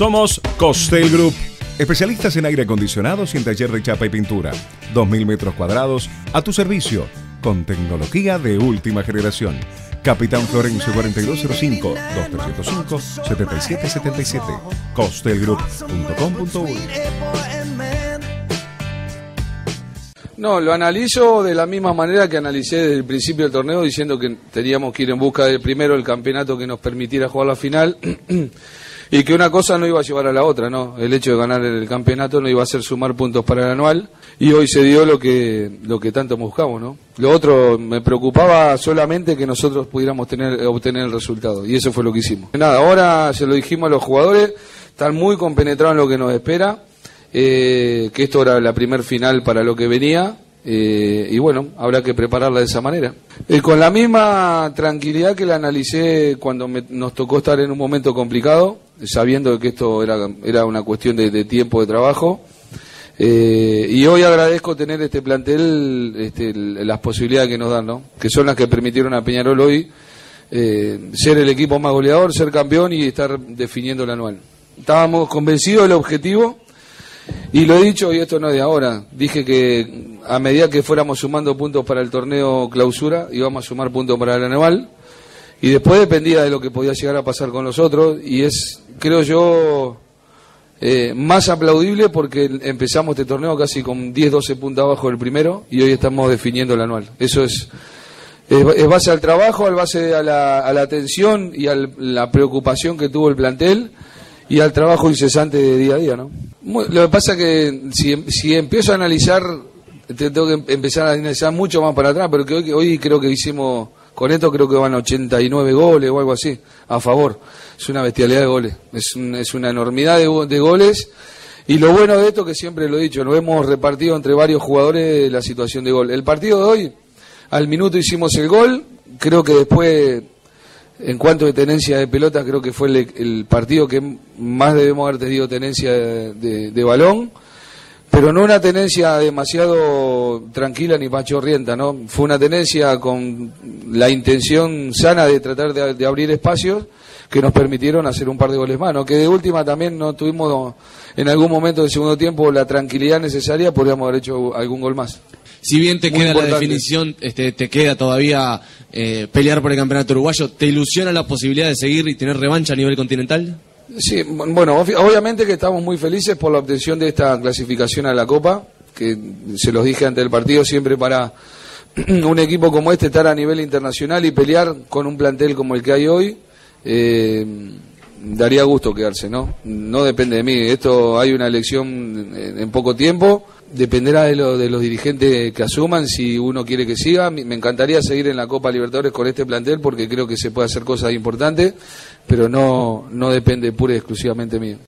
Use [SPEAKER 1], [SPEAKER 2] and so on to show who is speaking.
[SPEAKER 1] Somos Costel Group, especialistas en aire acondicionado sin taller de chapa y pintura. 2.000 metros cuadrados a tu servicio, con tecnología de última generación. Capitán Florencio 4205-2305-7777. Costelgroup.com.uy
[SPEAKER 2] No, lo analizo de la misma manera que analicé desde el principio del torneo, diciendo que teníamos que ir en busca del primero el campeonato que nos permitiera jugar la final y que una cosa no iba a llevar a la otra, ¿no? El hecho de ganar el campeonato no iba a ser sumar puntos para el anual y hoy se dio lo que lo que tanto buscamos, ¿no? Lo otro me preocupaba solamente que nosotros pudiéramos tener obtener el resultado y eso fue lo que hicimos. Nada, ahora se lo dijimos a los jugadores, están muy compenetrados en lo que nos espera eh, que esto era la primer final para lo que venía. Eh, y bueno, habrá que prepararla de esa manera. Eh, con la misma tranquilidad que la analicé cuando nos tocó estar en un momento complicado, sabiendo que esto era, era una cuestión de, tiempo de trabajo. y hoy agradezco tener este plantel, este, las posibilidades que nos dan, ¿no? que son las que permitieron a Peñarol hoy ser el equipo más goleador, ser campeón y estar definiendo el anual. Estábamos convencidos del objetivo y lo he dicho, y esto no es de ahora, dije que a medida que fuéramos sumando puntos para el torneo clausura, íbamos a sumar puntos para el anual, y después dependía de lo que podía llegar a pasar con los otros, y es, creo yo, eh, más aplaudible porque empezamos este torneo casi con 10, 12 puntos abajo del primero, y hoy estamos definiendo el anual. Eso es, es, base al trabajo, al base a la, a la atención y a la preocupación que tuvo el plantel y al trabajo incesante de día a día, ¿no? Lo que pasa que si, si empiezo a analizar, tengo que em, empezar a analizar mucho más para atrás, pero que hoy, hoy creo que hicimos, con esto creo que van 89 goles o algo así, a favor. Es una bestialidad de goles, es, es una enormidad de, de goles. Y lo bueno de esto, que siempre lo he dicho, lo hemos repartido entre varios jugadores la situación de gol. El partido de hoy, al minuto hicimos el gol, creo que después en cuanto a tenencia de pelota, creo que fue el, partido que más debemos haber tenido tenencia de, balón, pero no una tenencia demasiado tranquila ni pachorrienta, ¿no? Fue una tenencia con la intención sana de tratar de, abrir espacios que nos permitieron hacer un par de goles más, ¿no? Que de última también no tuvimos en algún momento del segundo tiempo la tranquilidad necesaria, podríamos haber hecho algún gol más.
[SPEAKER 3] Si bien te queda la definición, este, te queda todavía eh, pelear por el campeonato uruguayo, ¿te ilusiona la posibilidad de seguir y tener revancha a nivel continental?
[SPEAKER 2] Sí, bueno, obviamente que estamos muy felices por la obtención de esta clasificación a la Copa, que se los dije antes del partido, siempre para un equipo como este estar a nivel internacional y pelear con un plantel como el que hay hoy. Eh, daría gusto quedarse, ¿no? No depende de mí. Esto hay una elección en, poco tiempo. Dependerá de, lo, de los dirigentes que asuman si uno quiere que siga. Me encantaría seguir en la Copa Libertadores con este plantel porque creo que se puede hacer cosas importantes, pero no, no depende pura y exclusivamente mío.